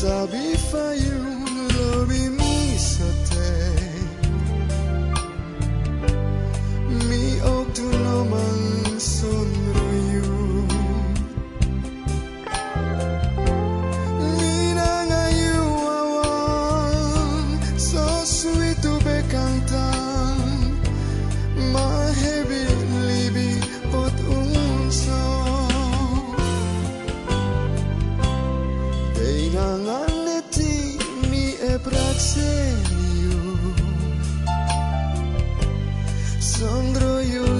sabe fazer. Κρατάγανε τι μη επραξέλιο Σαν τρώει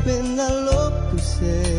up in the locust